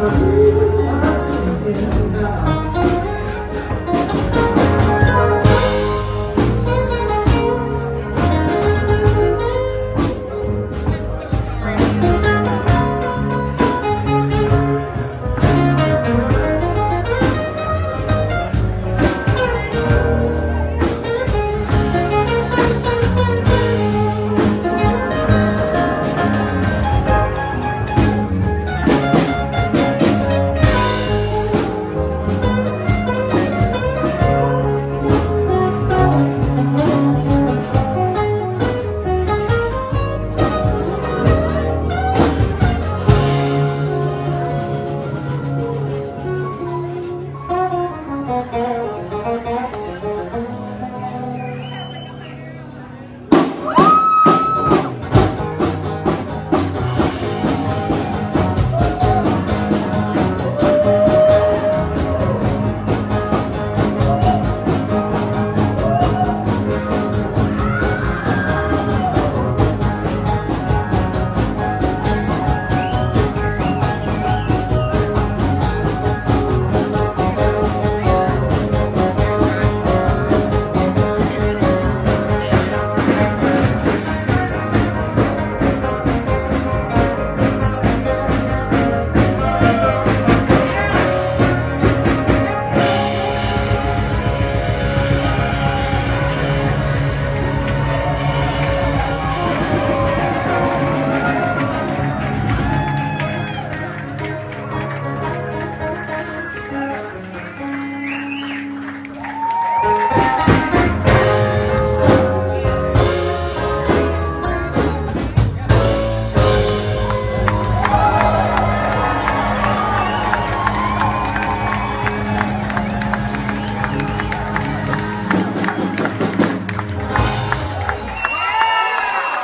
gonna be